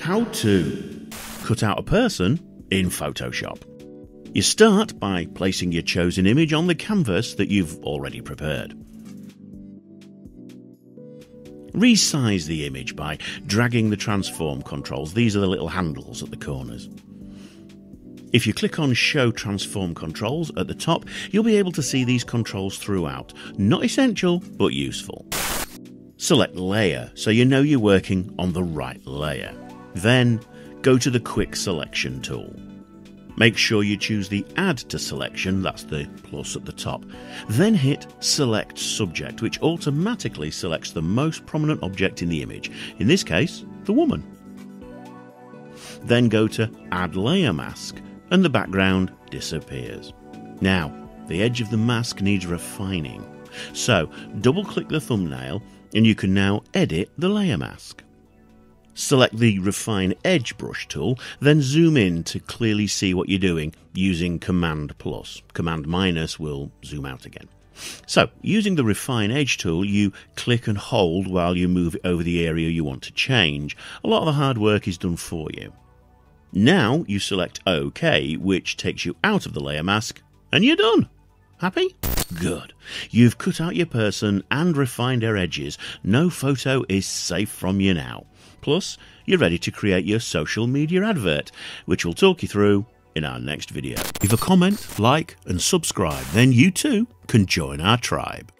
How to cut out a person in Photoshop. You start by placing your chosen image on the canvas that you've already prepared. Resize the image by dragging the transform controls. These are the little handles at the corners. If you click on Show Transform Controls at the top, you'll be able to see these controls throughout. Not essential, but useful. Select Layer so you know you're working on the right layer. Then go to the Quick Selection tool. Make sure you choose the Add to Selection, that's the plus at the top. Then hit Select Subject, which automatically selects the most prominent object in the image, in this case, the woman. Then go to Add Layer Mask, and the background disappears. Now, the edge of the mask needs refining. So, double click the thumbnail and you can now edit the layer mask. Select the Refine Edge brush tool, then zoom in to clearly see what you're doing using Command plus. Command minus will zoom out again. So, using the Refine Edge tool, you click and hold while you move over the area you want to change. A lot of the hard work is done for you. Now you select OK, which takes you out of the layer mask, and you're done. Happy? Good. You've cut out your person and refined her edges. No photo is safe from you now. Plus, you're ready to create your social media advert, which we'll talk you through in our next video. Leave a comment, like, and subscribe, then you too can join our tribe.